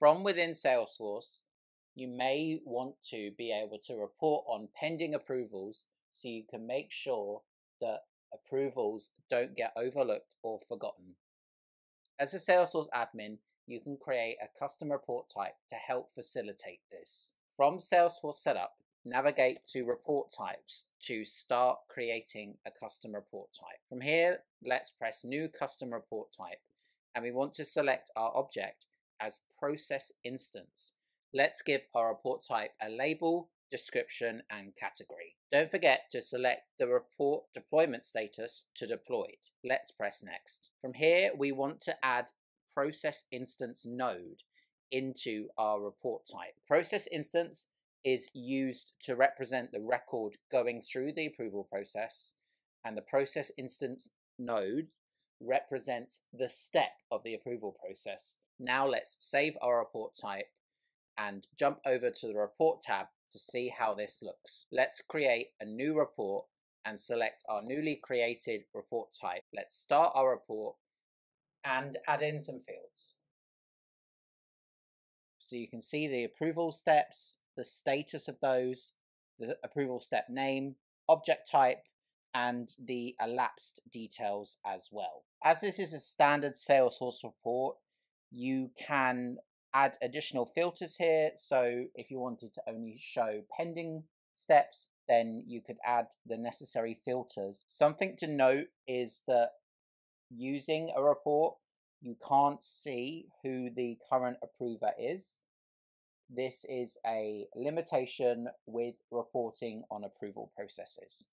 From within Salesforce, you may want to be able to report on pending approvals so you can make sure that approvals don't get overlooked or forgotten. As a Salesforce admin, you can create a custom report type to help facilitate this. From Salesforce Setup, navigate to Report Types to start creating a custom report type. From here, let's press New Custom Report Type, and we want to select our object as Process Instance. Let's give our report type a label, description, and category. Don't forget to select the report deployment status to deployed. Let's press Next. From here, we want to add Process Instance node into our report type. Process Instance is used to represent the record going through the approval process, and the process instance node represents the step of the approval process. Now let's save our report type and jump over to the report tab to see how this looks. Let's create a new report and select our newly created report type. Let's start our report and add in some fields. So you can see the approval steps, the status of those, the approval step name, object type, and the elapsed details as well. As this is a standard Salesforce report, you can add additional filters here. So if you wanted to only show pending steps, then you could add the necessary filters. Something to note is that using a report, you can't see who the current approver is. This is a limitation with reporting on approval processes.